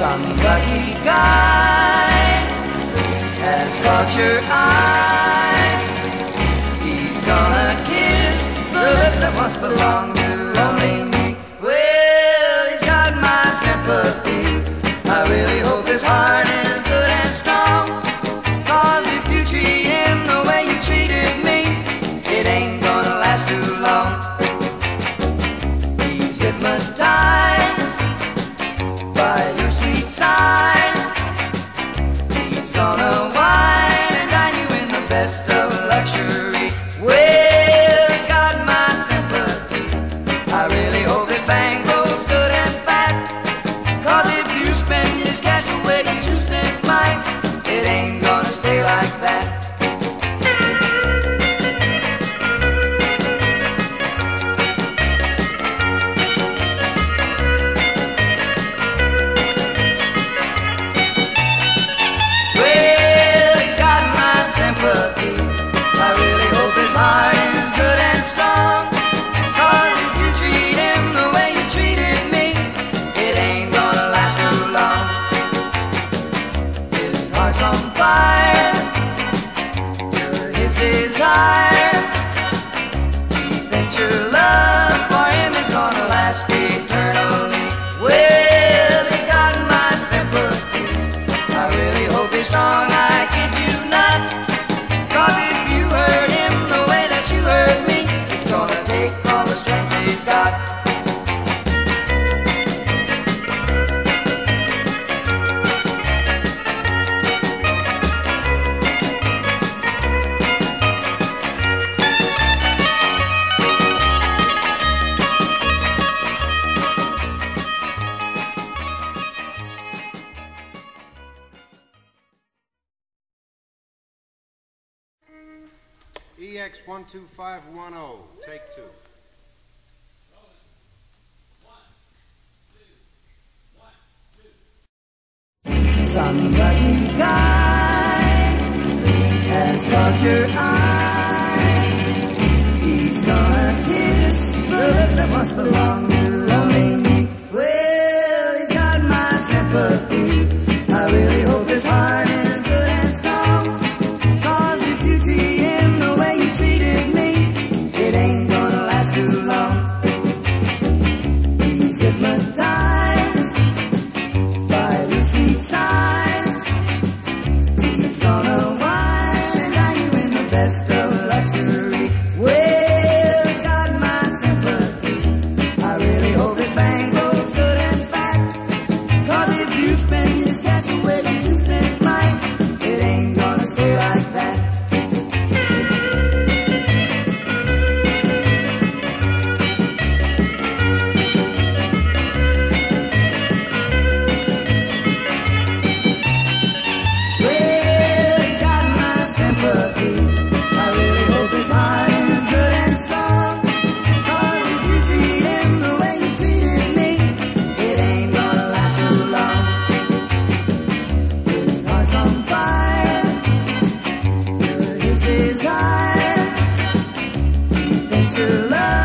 Some lucky guy has caught your eye. He's gonna kiss the lips that once belonged to only me. Well, he's got my sympathy. I really hope his heart is good and strong. Cause if you treat him the way you treated me, it ain't gonna last too long. That. Desire. Thinks your love for him is gonna last EX 12510, take two. Some lucky guy has caught your eye. He's gonna kiss the lips that once belonged luxury. desire that you love.